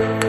you